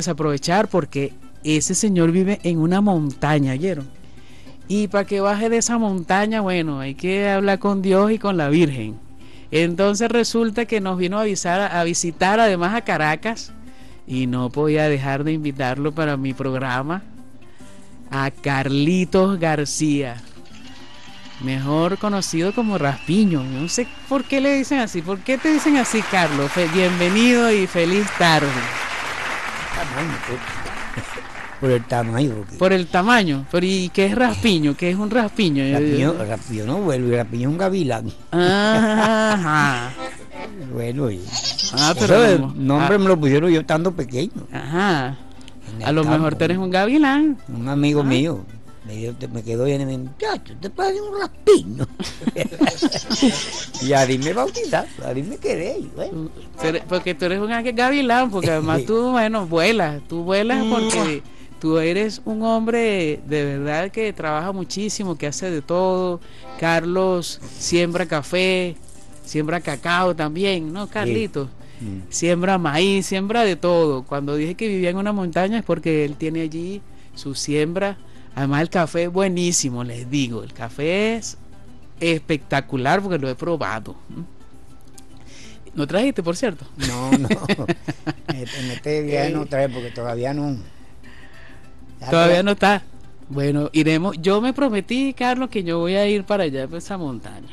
desaprovechar porque ese señor vive en una montaña, ¿oyeron? Y para que baje de esa montaña, bueno, hay que hablar con Dios y con la Virgen. Entonces resulta que nos vino a, avisar, a visitar además a Caracas y no podía dejar de invitarlo para mi programa a Carlitos García, mejor conocido como Raspiño. No sé por qué le dicen así. ¿Por qué te dicen así, Carlos? Bienvenido y feliz tarde. Por el tamaño. Por el tamaño. Pero ¿y qué es raspiño? ¿Qué es un raspiño? Raspiño, raspiño no vuelve, raspiño es un gavilán. Ajá. bueno, y Ah, pero el nombre me lo pusieron yo estando pequeño. Ajá. A lo mejor tú eres un gavilán. Un amigo Ah. mío me, me quedó bien y me dijo, muchacho, te parece un raspiño. y así me bautizaron, así me quedé. y bueno. Porque tú eres un gavilán, porque además tú, bueno, vuelas. Tú vuelas porque tú eres un hombre de verdad que trabaja muchísimo, que hace de todo. Carlos siembra café, siembra cacao también, ¿no, Carlitos? Mm. Siembra maíz, siembra de todo. Cuando dije que vivía en una montaña es porque él tiene allí su siembra. Además el café es buenísimo, les digo. El café es espectacular porque lo he probado. ¿No trajiste, por cierto? No, no. en este viaje no trae porque todavía no. Ya Todavía te- no está. Bueno, iremos. Yo me prometí, Carlos, que yo voy a ir para allá, para esa montaña.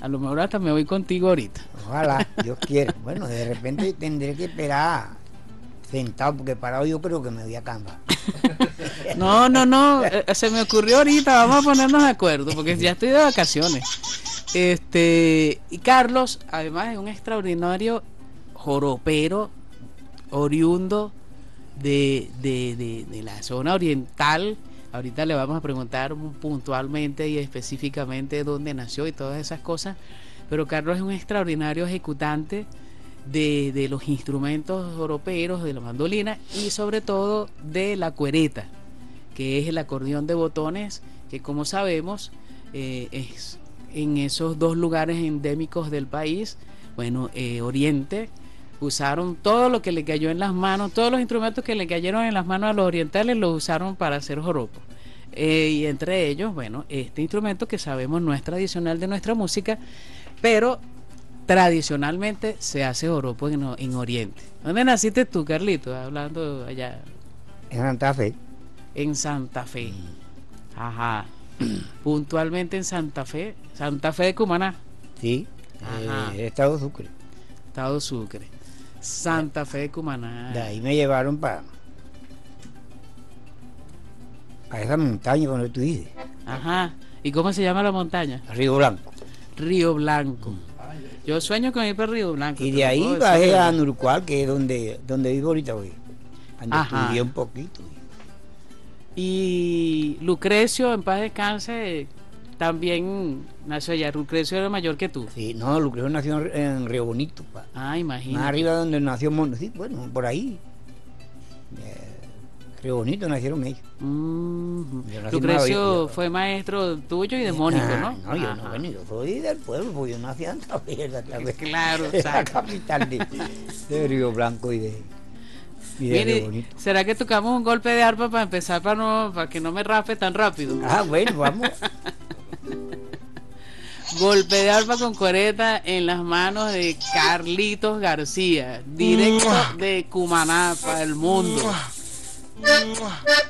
A lo mejor hasta me voy contigo ahorita. Ojalá, Dios quiera. Bueno, de repente tendré que esperar sentado porque parado yo creo que me voy a cansar. No, no, no. eh, Se me ocurrió ahorita. Vamos a ponernos de acuerdo porque ya estoy de vacaciones. Este y Carlos, además es un extraordinario joropero oriundo de, de, de, de la zona oriental. Ahorita le vamos a preguntar puntualmente y específicamente dónde nació y todas esas cosas. Pero Carlos es un extraordinario ejecutante de, de los instrumentos europeos, de la mandolina y sobre todo de la cuereta, que es el acordeón de botones, que como sabemos eh, es en esos dos lugares endémicos del país, bueno, eh, Oriente, usaron todo lo que le cayó en las manos, todos los instrumentos que le cayeron en las manos a los orientales los usaron para hacer joropo. Eh, y entre ellos, bueno, este instrumento que sabemos no es tradicional de nuestra música, pero tradicionalmente se hace joropo en, en Oriente. ¿Dónde naciste tú, Carlito? Hablando allá En Santa Fe. en Santa Fe. Ajá. Puntualmente en Santa Fe, Santa Fe de Cumaná, Sí. Ajá. Eh, Estado Sucre. Estado Sucre. Santa Fe de Cumaná. De ahí me llevaron para. Para esa montaña donde tú dices. Ajá. ¿Y cómo se llama la montaña? Río Blanco. Río Blanco. Yo sueño con ir para Río Blanco. Y de ahí bajé a Nurcual, que es donde, donde vivo ahorita hoy. Estudié un poquito. Y Lucrecio, en paz descanse, también nació allá. Lucrecio era mayor que tú. Sí, no, Lucrecio nació en, Río Bonito. pa. Ah, Más imagínate. arriba donde nació Mono. Sí, bueno, por ahí. Eh, Río Bonito nacieron ellos. Yo nací Lucrecio fue maestro tuyo y de Mónico, Ah, ¿no? No, yo Ajá. no, bueno, yo soy del pueblo, porque yo nací en Santa Fe, la, la- Claro, la capital de, de Río Blanco y de, y de Río Mire, Bonito. ¿será que tocamos un golpe de arpa para empezar para no para que no me rape tan rápido? Ah, bueno, vamos. Golpe de arpa con coreta en las manos de Carlitos García, directo de Cumaná para el mundo. 嗯。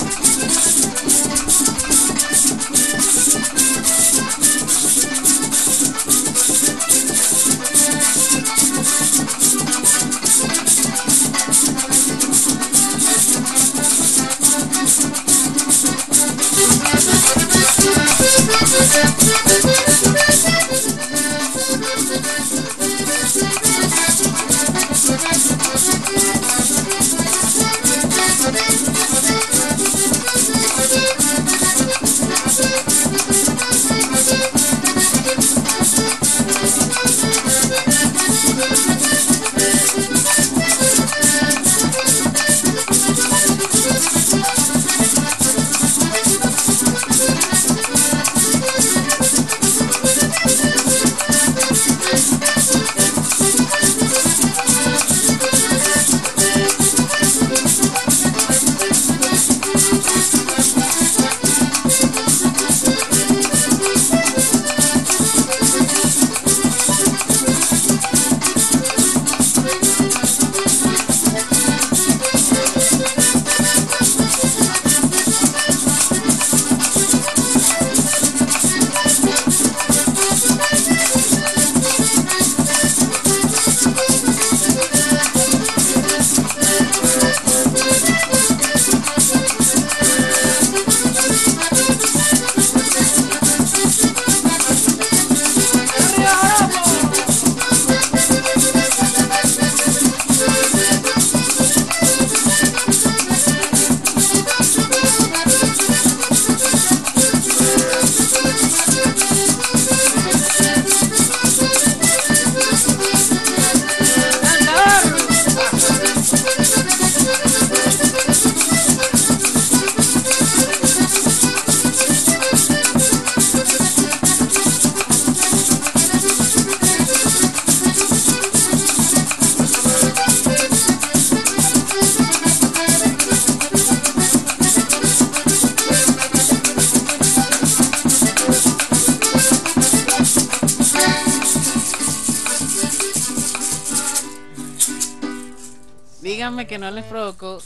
que no les provocó.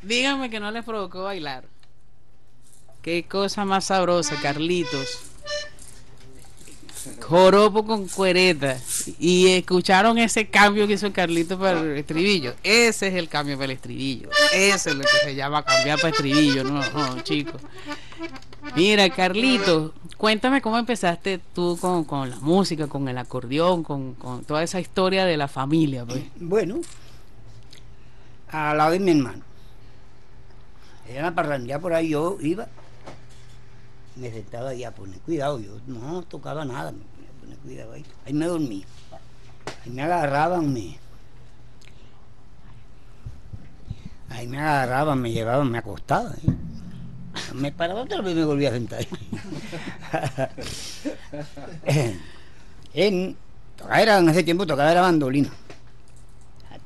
Díganme que no les provocó bailar. Qué cosa más sabrosa, Carlitos. Joropo con cuereta. Y escucharon ese cambio que hizo el Carlito para el estribillo. Ese es el cambio para el estribillo. Ese es lo que se llama cambiar para estribillo. No, no, chicos. Mira, Carlito, cuéntame cómo empezaste tú con, con la música, con el acordeón, con, con toda esa historia de la familia. Pues. Bueno, al lado de mi hermano. Era una parrandía por ahí, yo iba, me sentaba ahí a poner cuidado, yo no tocaba nada, me ponía a poner cuidado ahí. Ahí me dormía. Ahí me agarraban, me. Ahí me agarraban, me llevaban, me acostaba. ¿eh? Me paraba otra vez y me volvía a sentar. en, tocaba era, en ese tiempo tocaba era bandolina.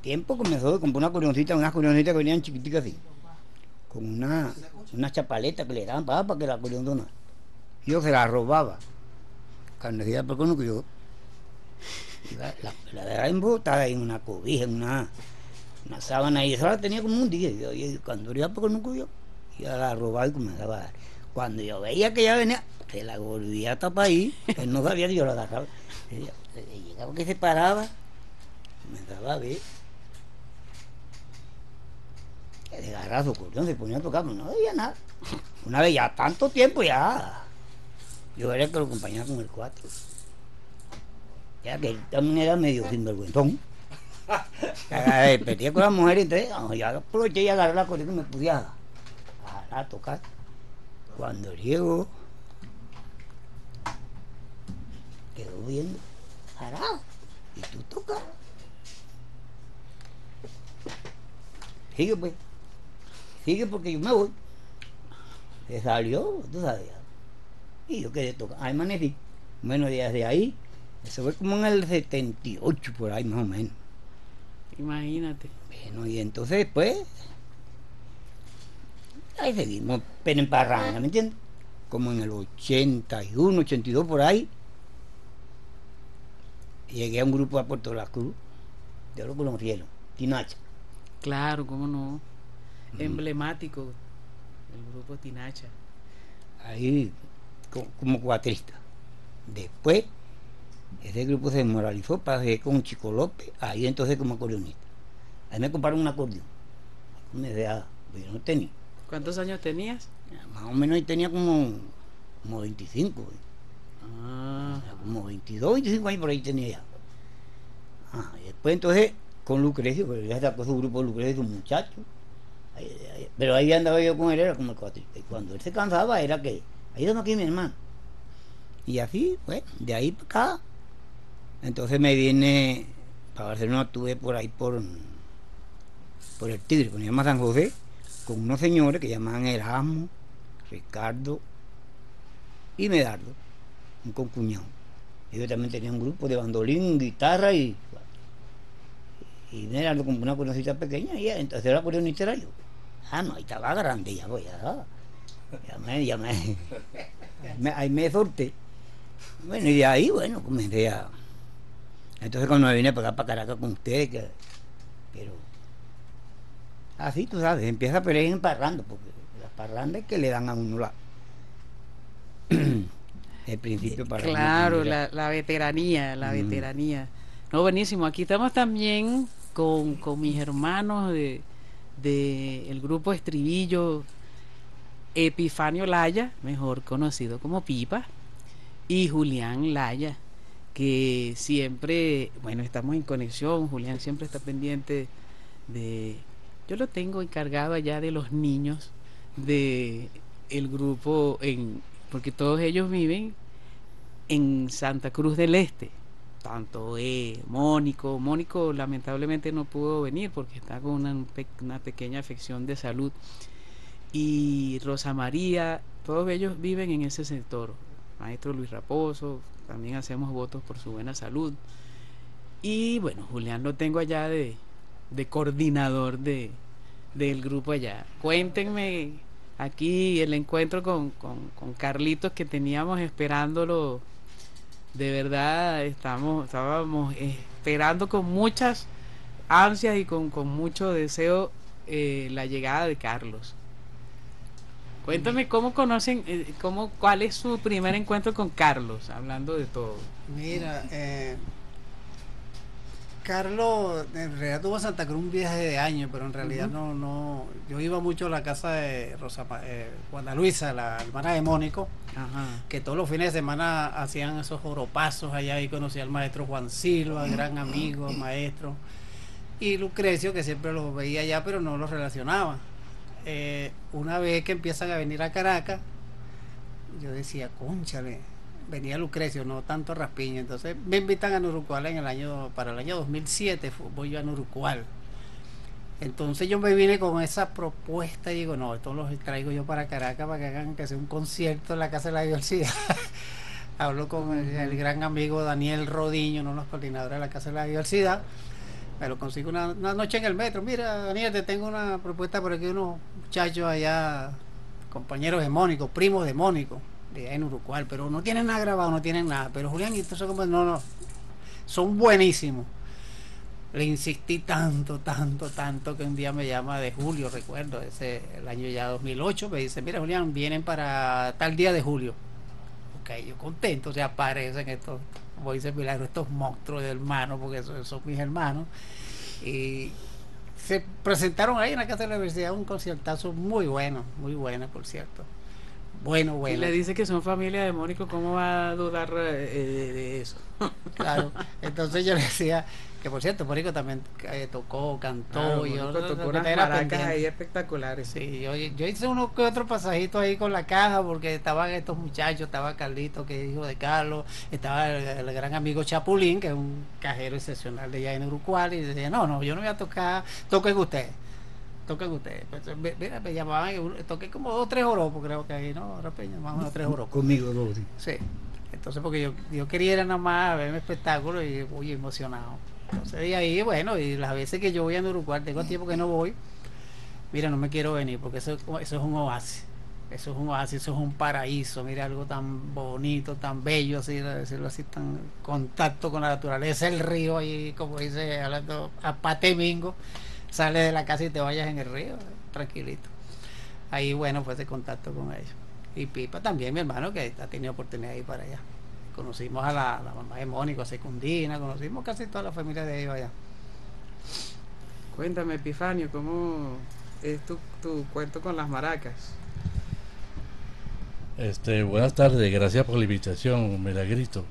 Tiempo comenzó a comprar una corioncita, unas corioncitas que venían chiquiticas así, con una, una chapaleta que le daban para, para que la corión donara. Yo se la robaba. Decía por qué que yo la, la dejaba embotada en una cobija, en una, una sábana, y eso la tenía como un día. Y yo, y cuando iba por qué yo, a la robar y comenzaba a dar. Cuando yo veía que ella venía, se la volvía a tapar ahí, él no sabía si yo la agarraba. Ella- ella Llegaba que se paraba, comenzaba a ver. Que de garrazo, cordón, se ponía a tocar, pero no veía nada. Una vez ya tanto tiempo ya. Yo era el que lo acompañaba con el 4. Ya que él también era medio sinvergüenzón. Ya, Perdía con las mujeres, entonces ya aproveché y agarré la corriente y me puse a, a, a tocar. Cuando llego, quedó viendo, parado. ¿Y tú tocas? Sigue pues. Sigue porque yo me voy. Se salió, tú sabes. Y yo quedé tocando. Ahí amanecí. Bueno, desde ahí, eso fue como en el 78, por ahí más o menos. Imagínate. Bueno, y entonces después, ahí seguimos, pero en parranda, ¿me entiendes? Como en el 81, 82, por ahí, llegué a un grupo a Puerto La Cruz, yo lo conocieron, Tinacha. Claro, cómo no. Emblemático. El grupo Tinacha. ahí co- como cuatrista. Después, ese grupo se desmoralizó, pasé con Chico López, ahí entonces como acordeonista. Ahí me compraron un acordeón. Me decía, pues yo no tenía. ¿Cuántos años tenías? Más o menos ahí tenía como, como 25, güey. Ah, O sea, como 22, 25 años por ahí tenía ya. Ah, y después entonces con Lucrecio, porque ya sacó su grupo Lucrecio, un muchacho. Ahí- ahí- pero ahí andaba yo con él, era como el cuatrista. Y cuando él se cansaba era que, ayúdame aquí mi hermano. Y así, pues, de ahí para acá. Entonces me vine para Barcelona, estuve por ahí por, por el Tigre, con llama San José, con unos señores que llamaban Erasmo, Ricardo y Medardo, un concuñado. Ellos también tenían un grupo de bandolín, guitarra y. Y Medardo como una conocita pequeña, y entonces era acordeonista era yo. Ah, no, ahí estaba grande ya, pues ya. Ya me, ya me, me- ahí me solté. Bueno, y de ahí, bueno, comencé a. Entonces cuando me vine para acá, para Caracas con ustedes, que, pero. Así tú sabes, empieza a pelear en parrando, porque las parrandas es que le dan a uno la. el principio para claro, la, la veteranía, la Mm. veteranía. No, buenísimo. Aquí estamos también con, con mis hermanos de, de el grupo Estribillo, Epifanio Laya, mejor conocido como Pipa, y Julián Laya, que siempre, bueno, estamos en conexión. Julián siempre está pendiente de. Yo lo tengo encargado allá de los niños de el grupo en porque todos ellos viven en Santa Cruz del Este. Tanto eh, Mónico, Mónico lamentablemente no pudo venir porque está con una, una pequeña afección de salud. Y Rosa María, todos ellos viven en ese sector. Maestro Luis Raposo, también hacemos votos por su buena salud. Y bueno, Julián lo tengo allá de, de coordinador de, del grupo allá. Cuéntenme aquí el encuentro con, con Carlitos que teníamos esperándolo. De verdad, estamos, estábamos esperando con muchas ansias y con, con mucho deseo eh, la llegada de Carlos. Cuéntame cómo conocen, eh, cómo, cuál es su primer encuentro con Carlos, hablando de todo. Mira, eh, Carlos en realidad tuvo Santa Cruz un viaje de años, pero en realidad no, no. Yo iba mucho a la casa de Rosa, eh, Juana Luisa, la hermana de Mónico, Ajá. que todos los fines de semana hacían esos joropazos allá y conocí al maestro Juan Silva, gran amigo, maestro, y Lucrecio, que siempre los veía allá, pero no los relacionaba. Eh, una vez que empiezan a venir a Caracas, yo decía, conchale, venía Lucrecio, no tanto Raspiña. Entonces me invitan a Nurucual en el año, para el año 2007, fu- voy yo a Nurucual. Entonces yo me vine con esa propuesta y digo, no, esto los traigo yo para Caracas para que hagan que sea un concierto en la Casa de la Diversidad. Hablo con el, el gran amigo Daniel Rodiño, uno de los coordinadores de la Casa de la Diversidad. Me lo consigo una, una noche en el metro. Mira, Daniel, te tengo una propuesta por aquí, unos muchachos allá, compañeros de Mónico, primos de Mónico, de allá en Uruguay, pero no tienen nada grabado, no tienen nada. Pero Julián, y entonces como, no, no, son buenísimos. Le insistí tanto, tanto, tanto que un día me llama de julio, recuerdo, ese el año ya 2008, me dice, mira Julián, vienen para tal día de julio. Ok, yo contento, se aparecen estos, como dice Milagro, estos monstruos de hermanos, porque son, son mis hermanos. Y se presentaron ahí en la Casa de la Universidad un conciertazo muy bueno, muy bueno, por cierto. Bueno, Y bueno. le dice que son familia de Mónico, ¿cómo va a dudar eh, de, de eso? Claro. Entonces yo le decía que, por cierto, Mónico también eh, tocó, cantó. Claro, y yo tocó unas maracas ahí espectaculares. Sí, yo, yo hice uno que otro pasajito ahí con la caja porque estaban estos muchachos, estaba Carlito, que es hijo de Carlos, estaba el, el gran amigo Chapulín, que es un cajero excepcional de allá en Uruguay, y decía, no, no, yo no voy a tocar, toquen ustedes, toquen ustedes. Pues, me- mira, me llamaban, y toqué como dos, tres oropos, creo que ahí, ¿no? Rapeña, más o menos tres oropos. Conmigo, dos, sí. Sí. Entonces, porque yo, yo quería ir nada más a ver un espectáculo y voy emocionado. Entonces, de ahí, bueno, y las veces que yo voy a Uruguay, tengo tiempo que no voy, mira, no me quiero venir porque eso, eso es un oasis. Eso es un oasis, eso es un paraíso. Mira, algo tan bonito, tan bello, así, de decirlo así, tan contacto con la naturaleza, el río ahí, como dice, hablando a Patemingo, sales de la casa y te vayas en el río, tranquilito. Ahí, bueno, pues de contacto con ellos. Y Pipa también, mi hermano, que ha tenido oportunidad de ir para allá. Conocimos a la, la mamá de Mónico, a Secundina, conocimos casi toda la familia de ellos allá. Cuéntame, Epifanio, ¿cómo es tu, tu cuento con las maracas? Este, buenas tardes, gracias por la invitación, Milagrito.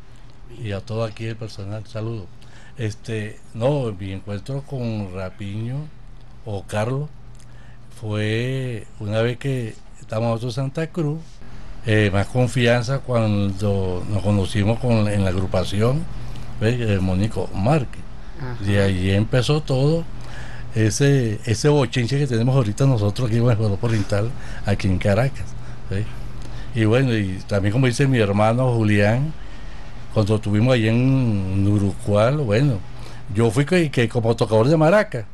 Y a todo aquí el personal, saludo. Este, no, mi encuentro con Rapiño o Carlos fue una vez que estábamos nosotros en Santa Cruz, eh, más confianza cuando nos conocimos con, en la agrupación de Mónico Márquez. De ahí empezó todo ese ese bochinche que tenemos ahorita nosotros aquí en el Juego Oriental, aquí en Caracas. ¿sí? Y bueno, y también como dice mi hermano Julián, cuando estuvimos allí en Uruguay, bueno, yo fui que, que como tocador de maraca.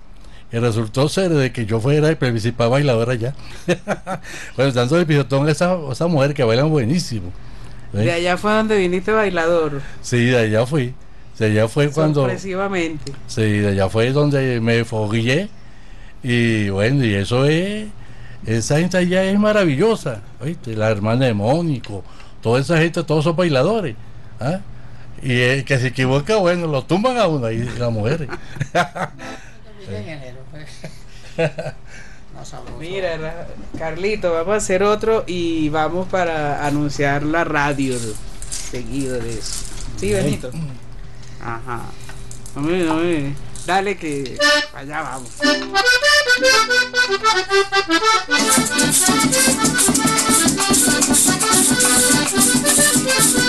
Y resultó ser de que yo fuera el principal bailador allá. bueno, dando el pisotón a esa, a esa mujer que bailan buenísimo. ¿sí? De allá fue donde viniste bailador, Sí, de allá fui. De allá fue cuando... sorpresivamente. Sí, de allá fue donde me foguillé. Y bueno, y eso es. Esa gente allá es maravillosa. La hermana de Mónico, toda esa gente, todos son bailadores. ¿Ah? Y el que se equivoca, bueno, lo tumban a uno ahí, las mujeres. No sabroso. Mira, Ra- Carlito, vamos a hacer otro y vamos para anunciar la radio seguido de eso. Sí, Benito. Ajá. Hombre, hombre, Dale que allá vamos.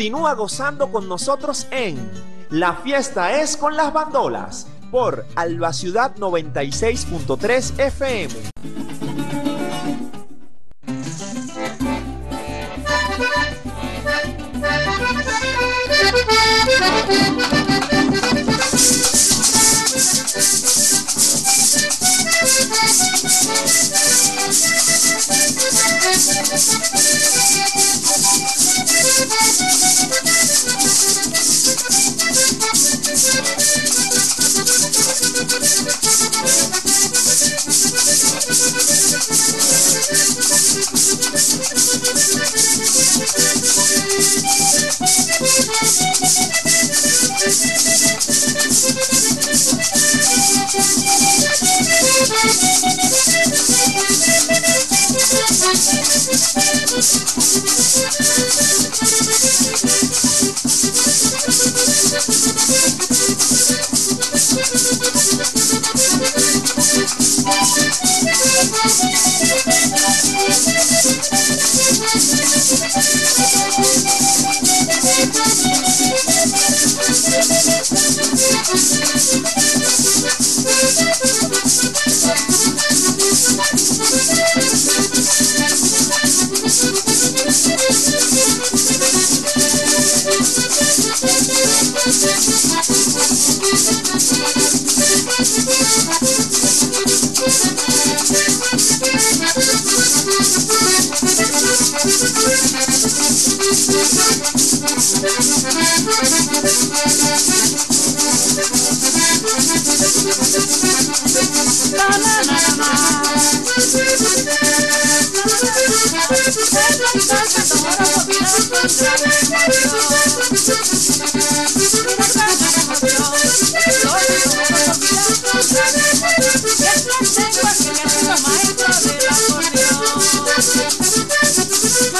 Continúa gozando con nosotros en La fiesta es con las bandolas por Alba Ciudad 96.3 FM.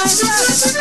my love.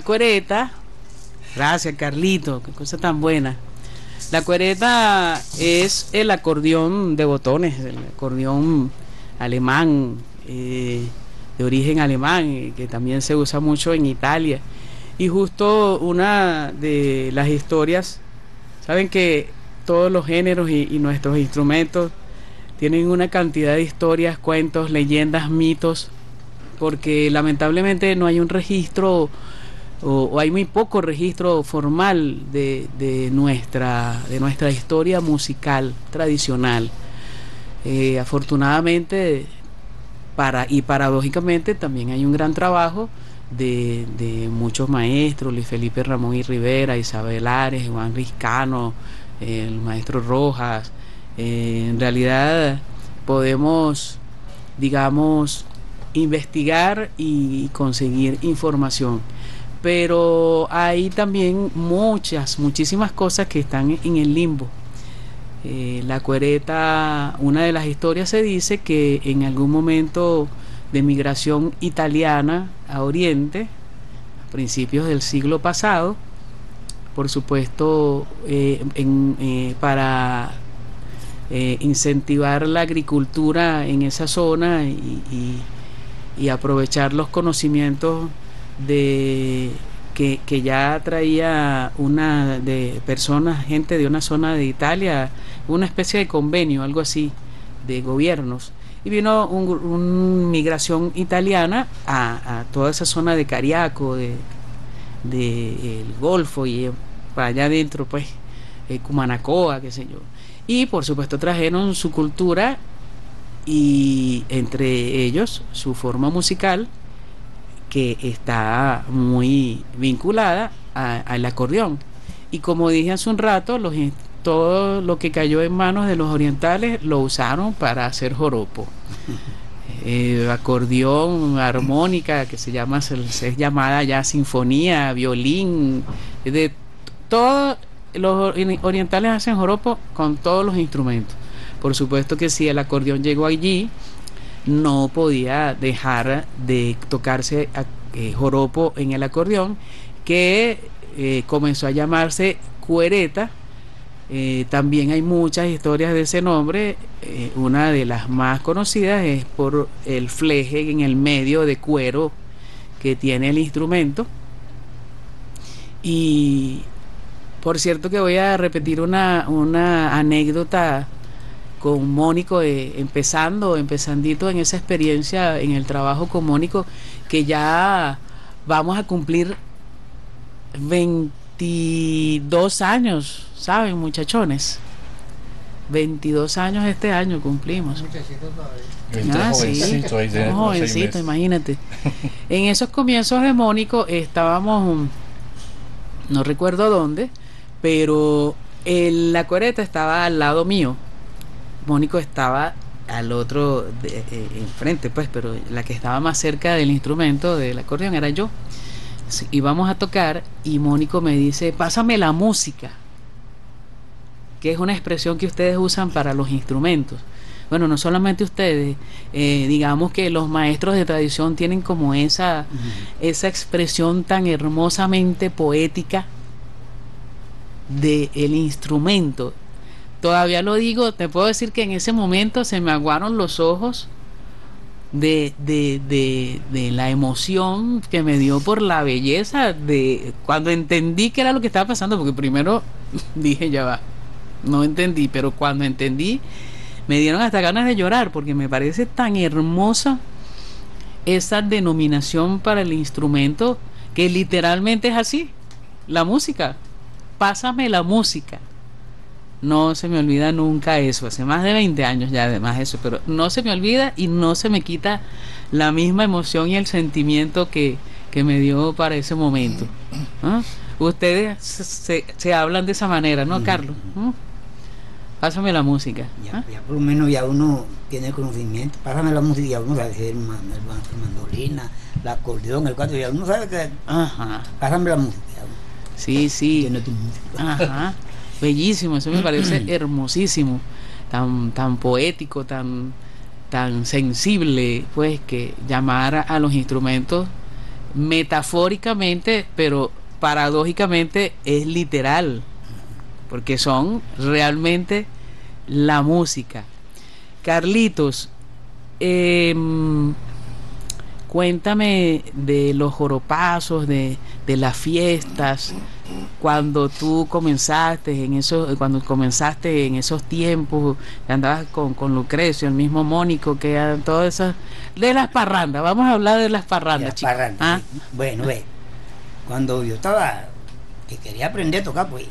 La cuereta, gracias Carlito, qué cosa tan buena. La cuereta es el acordeón de botones, el acordeón alemán, eh, de origen alemán, eh, que también se usa mucho en Italia. Y justo una de las historias, saben que todos los géneros y, y nuestros instrumentos tienen una cantidad de historias, cuentos, leyendas, mitos, porque lamentablemente no hay un registro o, hay muy poco registro formal de, de, nuestra, de nuestra historia musical tradicional. Eh, afortunadamente para, y paradójicamente también hay un gran trabajo de, de, muchos maestros, Luis Felipe Ramón y Rivera, Isabel Ares, Juan Riscano, el maestro Rojas. Eh, en realidad podemos, digamos, investigar y conseguir información. Pero hay también muchas, muchísimas cosas que están en el limbo. Eh, la cuereta, una de las historias se dice que en algún momento de migración italiana a Oriente, a principios del siglo pasado, por supuesto, eh, eh, para incentivar la agricultura en esa zona y aprovechar los conocimientos de que, que, ya traía una de personas, gente de una zona de Italia, una especie de convenio, algo así, de gobiernos. Y vino una un migración italiana a, toda esa zona de Cariaco, de, Golfo y para allá adentro, pues, eh, Cumanacoa, qué sé yo. Y por supuesto trajeron su cultura y entre ellos su forma musical que está muy vinculada al acordeón. Y como dije hace un rato, los, todo lo que cayó en manos de los orientales lo usaron para hacer joropo. Eh, acordeón, armónica, que se llama, es llamada ya sinfonía, violín, de todo, los orientales hacen joropo con todos los instrumentos. Por supuesto que si el acordeón llegó allí, no podía dejar de tocarse eh, joropo en el acordeón, que eh, comenzó a llamarse cuereta. Eh, también hay muchas historias de ese nombre. Una de las más conocidas es por el fleje en el medio de cuero que tiene el instrumento. Y por cierto que voy a repetir una, una anécdota con Mónico, eh, empezando, empezandito en esa experiencia, en el trabajo con Mónico, que ya vamos a cumplir 22 años, ¿saben, muchachones? 22 años este año cumplimos. Muchachito todavía. Ah, sí. jovencito jovencito, imagínate. En esos comienzos de Mónico estábamos, no recuerdo dónde, pero el- la coreta estaba al lado mío. Mónico estaba al otro, de- eh, enfrente, pues, pero la que estaba más cerca del instrumento del acordeón era yo. Íbamos a tocar y Mónico me dice, pásame la música, que es una expresión que ustedes usan para los instrumentos. Bueno, no solamente ustedes, eh, digamos que los maestros de tradición tienen como esa, esa expresión tan hermosamente poética del el instrumento. Todavía lo digo, te puedo decir que en ese momento se me aguaron los ojos de, de, de, de la emoción que me dio por la belleza de cuando entendí qué era lo que estaba pasando, porque primero dije ya va, no entendí, pero cuando entendí me dieron hasta ganas de llorar porque me parece tan hermosa esa denominación para el instrumento que literalmente es así, la música, pásame la música. No se me olvida nunca eso, hace más de 20 años ya además eso, pero no se me olvida y no se me quita la misma emoción y el sentimiento que, que me dio para ese momento. ¿Ah? Ustedes se, hablan de esa manera, ¿no, Carlos? ¿Mm? Pásame la música. Ya, ¿ah? ya por lo menos ya uno tiene conocimiento. Pásame la música, ya uno sabe hacer mandolina, el acordeón, el cuatro, ya uno sabe que. Ajá. Pásame la música. ya uno Sí, sí. tiene tu música. Ajá. Bellísimo, eso me parece hermosísimo, tan, tan poético, tan, tan sensible, pues que llamar a, a los instrumentos metafóricamente, pero paradójicamente es literal, porque son realmente la música. Carlitos, em, cuéntame de los joropazos, de, de las fiestas, cuando tú comenzaste en esos, cuando comenzaste en esos tiempos, andabas con, con Lucrecio, el mismo Mónico, que eran todas esas, de las parrandas, vamos a hablar de las parrandas, Ya, chicos. parranda, ¿Ah? Bueno, ve, cuando yo estaba, que quería aprender a tocar, pues,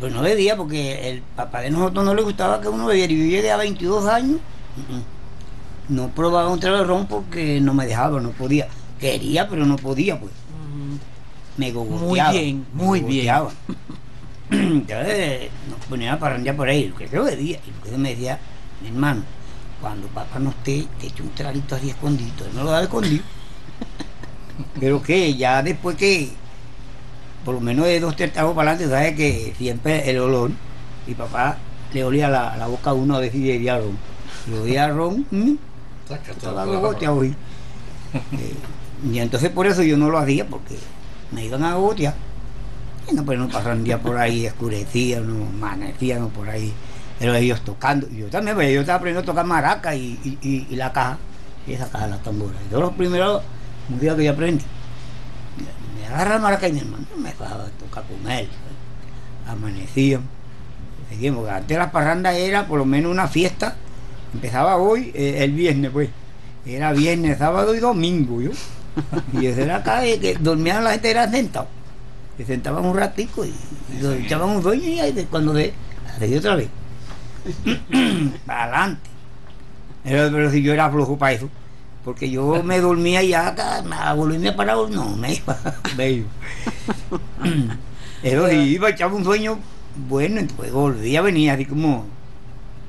pues no bebía porque el papá de nosotros no le gustaba que uno bebiera. Y yo llegué a 22 años, mm, mm, no probaba un trago de ron porque no me dejaba, no podía. Quería, pero no podía, pues. Me gogoteaba. bien, me muy bien. Entonces nos ponía a parrandear por ahí, lo que yo bebía. Y lo que me decía, mi hermano, cuando papá no esté, te echo un traguito así escondido. Él me lo daba escondido. Pero que ya después que, por lo menos de dos, tres tragos para adelante, sabes que siempre el olor, y papá le olía la, la boca a uno a decir de ron. Y olía ron, ¿m? estaba gogoteado ahí. Eh, y entonces por eso yo no lo hacía, porque me iban a gotear. Y no, pues no pasaron días por ahí, escurecían, no amanecían por ahí. Pero ellos tocando. Yo también, pues yo estaba aprendiendo a tocar maraca y, y, la caja. Y esa caja, la tambora. Y todos los primeros días que yo aprendí. Me agarra la maraca y mi hermano me dejaba tocar con él. Amanecían. Seguimos, antes las parrandas era por lo menos una fiesta. Empezaba hoy, eh, el viernes, pues. Era viernes, sábado y domingo, yo. Y esa era acá, eh, que dormían la gente, era sentado. Se sentaban un ratico y, y lo echaban un sueño y ahí de- cuando de, de otra vez. para adelante. Pero, pero si yo era flojo para eso, porque yo me dormía ya acá, a volverme a parar, no, me iba, me iba. Pero si iba, echaba un sueño bueno, entonces volvía, venía así como,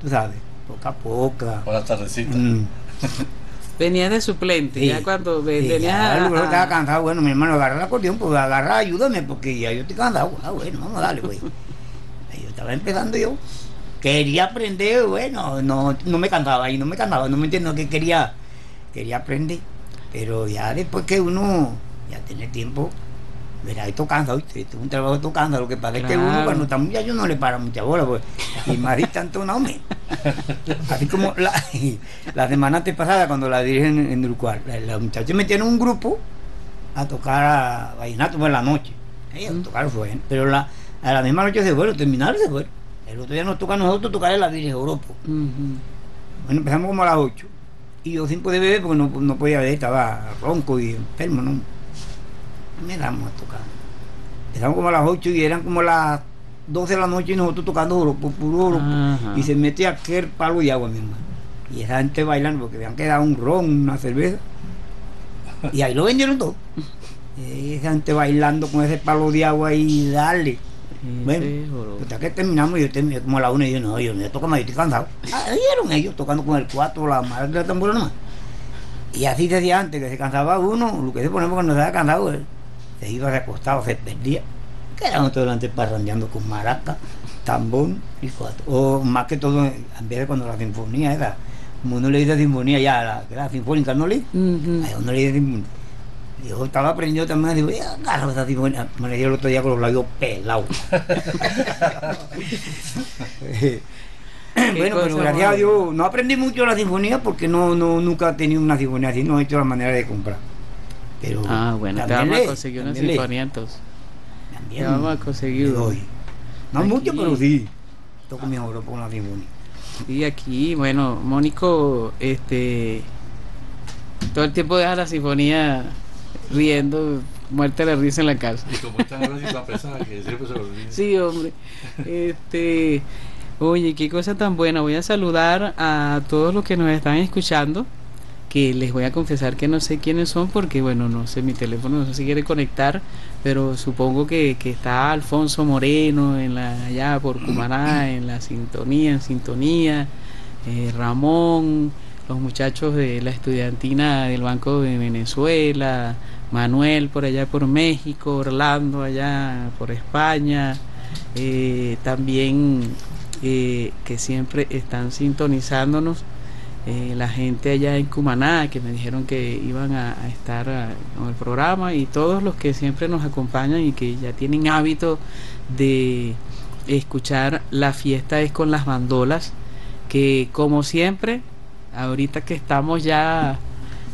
tú sabes, poca a poca. Por la tardecita. Mm. Venías de suplente, Sí, ya cuando sí, venías ya, a- estaba cansado, bueno, mi hermano agarra la acordeón, pues agarra, ayúdame, porque ya yo estoy cansado. Ah, bueno, vamos a darle, güey. Ahí Yo estaba empezando yo. Quería aprender, bueno, no, no me cantaba y no me cantaba, no me entiendo que quería, quería aprender. Pero ya después que uno ya tiene tiempo, verá, esto cansa, ¿oíste? Esto es un trabajo esto cansa. Lo que pasa es que uno Claro. cuando está muchacho no le para mucha bola, pues, y y tanto no, hombre. Así como la, la semana antes pasada, cuando la dirigen en, Uruguay, la- los muchachos metieron un grupo a tocar a vallenato por la noche. Ellos Mm. tocaron fue, pero la, a la misma noche se fueron, terminaron se fueron. El otro día nos toca a nosotros tocar en la Virgen Europa. Bueno, empezamos como a las 8. Y yo sin poder beber porque no, no podía beber, estaba ronco y enfermo, ¿no? Me damos a tocar. Empezamos como a las 8 y eran como las 12 de la noche y nosotros tocando joropo, puro joropo. Ajá. Y se mete aquel palo de agua, mi hermano. Y esa gente bailando, porque habían quedado un ron, una cerveza. Y ahí lo vendieron todo. Y esa gente bailando con ese palo de agua y dale. Bueno, hasta que terminamos, yo terminé como a la una y yo no, yo no toco más, yo estoy cansado. Ahí eran ellos tocando con el cuatro, la madre de la tambora nomás. Y así se hacía antes, que se cansaba uno, lo que se ponemos cuando se había cansado, eh, se iba recostado, se perdía. Quedamos todo delante parrandeando con maraca, tambor y cuatro. O más que todo, en vez de cuando la sinfonía era, como uno le dice sinfonía ya, la, que era sinfónica, ¿no le? Ujú. Ahí uno le dice sinfonía. Yo estaba aprendiendo también, digo, ya, agarra esa sinfonía. Me dio el otro día con los labios pelados. bueno, pero cosa gracias a? Dios no aprendí mucho la sinfonía porque no, no nunca he tenido una sinfonía así, no he hecho la manera de comprar. Pero Ah, bueno, te también vamos a conseguir sinfonía entonces. también Te vamos a conseguir doy. No Aquí. mucho, pero sí. Toco mi oro con la sinfonía. Y aquí, bueno, Mónico, este, todo el tiempo deja la sinfonía riendo, muerte de la risa en la casa. Y como están ahora sí tan pesada que siempre se lo olvida. Sí, hombre. Este, oye, qué cosa tan buena. Voy a saludar a todos los que nos están escuchando. Que les voy a confesar que no sé quiénes son porque, bueno, no sé, mi teléfono no sé si quiere conectar, pero supongo que, que está Alfonso Moreno en la, allá por Cumaná, en la sintonía, en sintonía, eh, Ramón, los muchachos de la estudiantina del Banco de Venezuela, Manuel por allá por México, Orlando allá por España, eh, también eh, que siempre están sintonizándonos. Eh, la gente allá en Cumaná que me dijeron que iban a, estar en el programa y todos los que siempre nos acompañan y que ya tienen hábito de escuchar la fiesta es con las bandolas que como siempre ahorita que estamos ya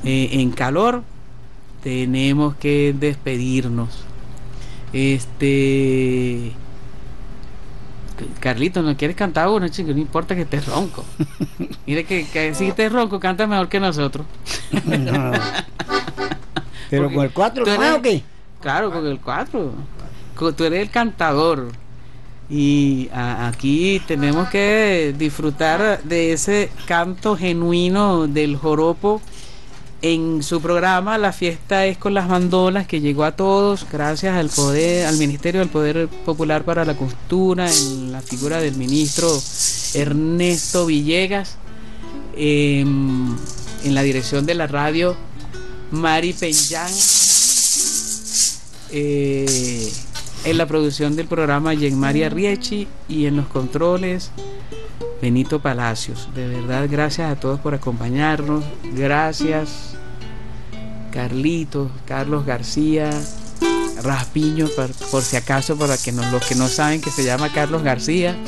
eh, en calor tenemos que despedirnos. Este Carlito, ¿no quieres cantar uno, chico? No importa que estés ronco. Mire que, que si estés ronco, canta mejor que nosotros. No. Pero Porque con el 4 tú nomás eres- o qué? Claro, con el 4. Tú eres el cantador. Y a- aquí tenemos que disfrutar de ese canto genuino del joropo en su programa La fiesta es con las bandolas que llegó a todos gracias al poder al Ministerio del Poder Popular para la Cultura en la figura del ministro Ernesto Villegas em, en la dirección de la radio Mari Peñán eh, en la producción del programa María Riechi y en los controles Benito Palacios. De verdad, gracias a todos por acompañarnos. Gracias, Carlitos, Carlos García, Raspiño, por, si acaso, para que no, los que no saben que se llama Carlos García.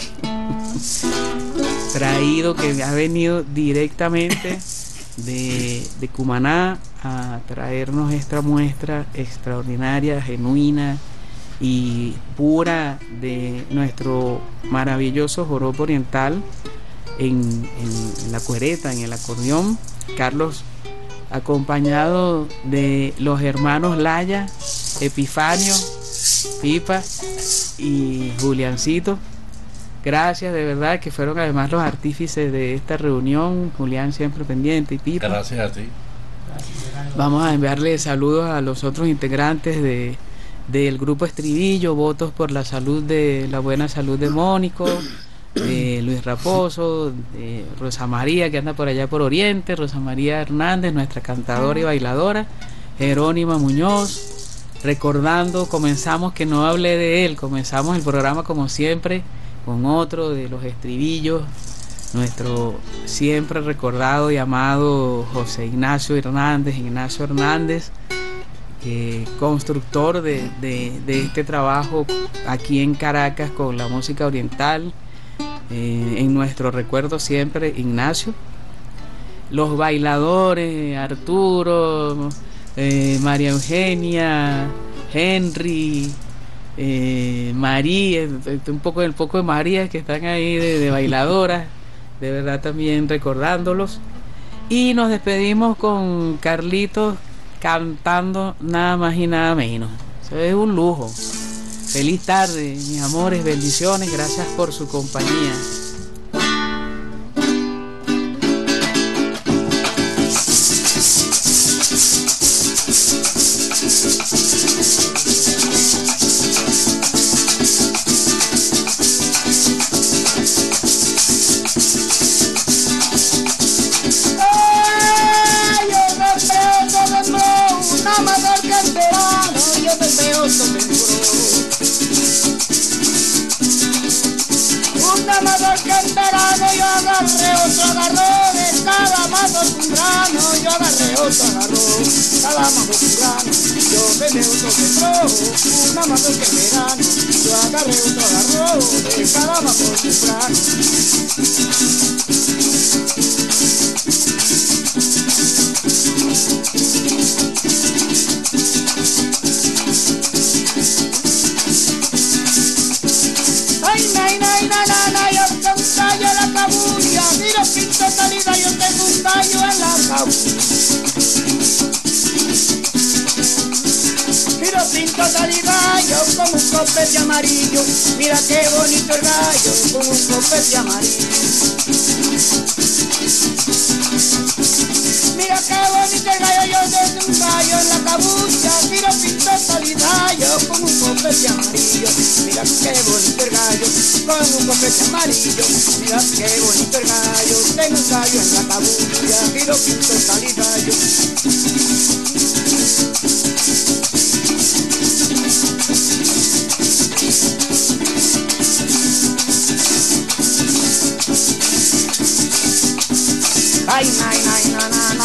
Traído, que ha venido directamente de, de Cumaná a traernos esta muestra extraordinaria, genuina y pura de nuestro maravilloso joropo oriental en, en- en la cuereta, en el acordeón. Carlos, acompañado de los hermanos Laya, Epifanio, Pipa y Juliancito. Gracias de verdad que fueron además los artífices de esta reunión. Julián siempre pendiente y Pipa. Gracias a ti. Vamos a enviarle saludos a los otros integrantes de, del grupo Estribillo, votos por la salud de la buena salud de Mónico, de Luis Raposo, de Rosa María que anda por allá por Oriente, Rosa María Hernández, nuestra cantadora y bailadora, Jerónima Muñoz, recordando, comenzamos que no hablé de él, comenzamos el programa como siempre con otro de los estribillos, nuestro siempre recordado y amado José Ignacio Hernández, Ignacio Hernández, constructor de, este trabajo aquí en Caracas con la música oriental. eh, en nuestro recuerdo siempre, Ignacio. Los bailadores, Arturo, eh, María Eugenia, Henry, eh, María, eh, un poco el poco de María que están ahí de, de bailadoras, de verdad también recordándolos. Y nos despedimos con Carlitos cantando nada más y nada menos. Es un lujo. Feliz tarde, mis amores, bendiciones, gracias por su compañía. Agarré otro agarró, cada mazo un grano, yo me veo todo en bro. Un amador que verano yo agarré otro agarró cada mazo un cabulla. Mira, pinto salida, yo con un copete amarillo. Mira qué bonito el gallo con un copete amarillo. Mira qué bonito el gallo, yo tengo un gallo en la pinto salida, yo con un copete amarillo. Mira qué bonito el gallo con un copete amarillo. Mira qué bonito el gallo, tengo un gallo en la cabulla. Mira, pinto salida, yo. Ay, nay, nay, na, na, na.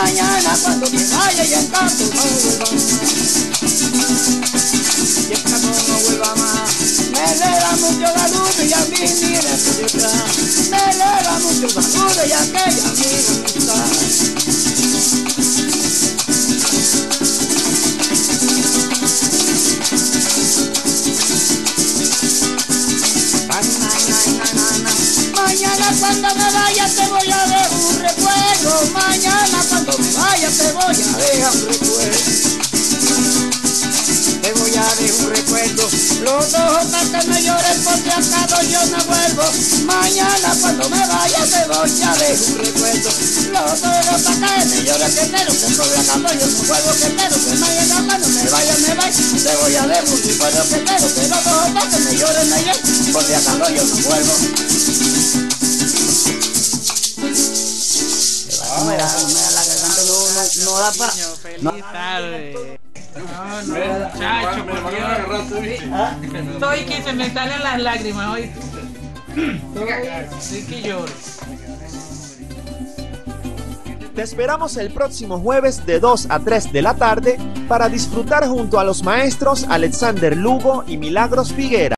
Mañana cuando me vaya y el carro no vuelva. Y el carro no vuelva más. Me eleva mucho la luz y a mí mira por detrás. Me eleva mucho la luz y aquella mira te voy a dejar un recuerdo. Te voy a dejar un recuerdo. Los ojos que me llores porque acaso yo no vuelvo. Mañana cuando me vaya te voy a dejar un recuerdo. Los ojos para que me llores que quiero que por acaso yo no vuelvo. Que quiero que me vaya cuando me vaya me vaya. Te voy a dejar un recuerdo que quiero que los ojos para que me llores me llores. Porque acaso yo no vuelvo. No, da para. Feliz No. tarde. No, no, muchacho, por Dios. Estoy que se me salen las lágrimas hoy. Sí que lloro. Te esperamos el próximo jueves de 2 a 3 de la tarde para disfrutar junto a los maestros Alexander Lugo y Milagros Figuera.